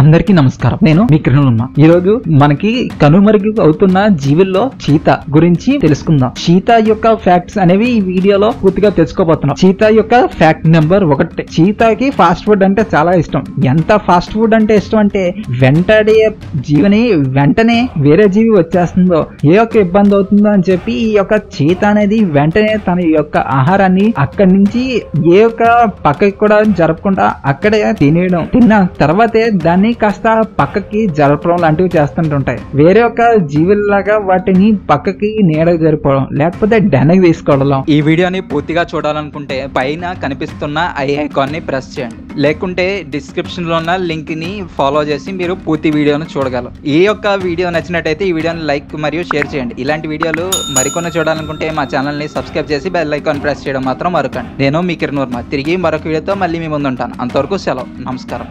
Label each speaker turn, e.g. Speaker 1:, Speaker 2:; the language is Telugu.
Speaker 1: అందరికీ నమస్కారం. నేను మీ కిరణ్ ఉన్నా ఈ రోజు మనకి కనుమరుగు అవుతున్న జీవుల్లో చీత గురించి తెలుసుకుందాం. చీత యొక్క ఫ్యాక్ట్స్ అనేవి ఈ వీడియోలో పూర్తిగా తెలుసుకోబోతున్నాం. చీత యొక్క ఫ్యాక్ట్ నెంబర్ ఒకటి. చీతాకి ఫాస్ట్ ఫుడ్ అంటే చాలా ఇష్టం. ఎంత ఫాస్ట్ ఫుడ్ అంటే ఇష్టం అంటే వెంటనే జీవిని వెంటనే వేరే జీవి వచ్చేస్తుందో ఏ యొక్క ఇబ్బంది అవుతుందో అని చెప్పి ఈ యొక్క చీత అనేది వెంటనే తన యొక్క ఆహారాన్ని అక్కడి నుంచి ఏ యొక్క పక్కకి కూడా జరపకుండా అక్కడే తినేయడం. తిన్న తర్వాతే దాన్ని కాస్త పక్కకి జలపడం లాంటివి చేస్తుంటుంటాయి. వేరే ఒక జీవుల్లాగా వాటిని పక్కకి నీడ జరిపోవడం లేకపోతే డెనకి తీసుకోవడం
Speaker 2: ఈ వీడియోని పూర్తిగా చూడాలనుకుంటే పైన కనిపిస్తున్న ఐ ఐకాన్ని ప్రెస్ చేయండి. లేకుంటే డిస్క్రిప్షన్లో ఉన్న లింక్ని ఫాలో చేసి మీరు పూర్తి వీడియోను చూడగలరు. ఈ యొక్క వీడియో నచ్చినట్టయితే ఈ వీడియోని లైక్ మరియు షేర్ చేయండి. ఇలాంటి వీడియోలు మరికొన్ని చూడాలనుకుంటే మా ఛానల్ని సబ్స్క్రైబ్ చేసి బెల్ ఐకాన్ ప్రెస్ చేయడం మాత్రం మరొకండి. నేను మీ కిరణ్ వర్మ. తిరిగి మరొక వీడియోతో మళ్ళీ మీ ముందు ఉంటాను అంతవరకు సెలవు. నమస్కారం.